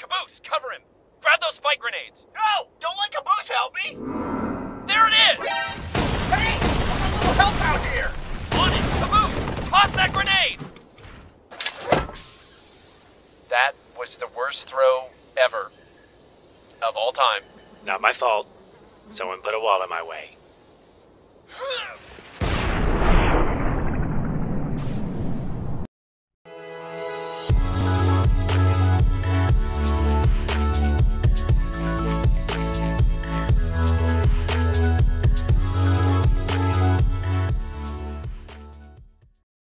Caboose, cover him. Grab those spike grenades. No! Don't let Caboose help me! There it is! Hey! I'm a little help out here! On it, Caboose! Toss that grenade! That was the worst throw ever. Of all time. Not my fault. Someone put a wall in my way.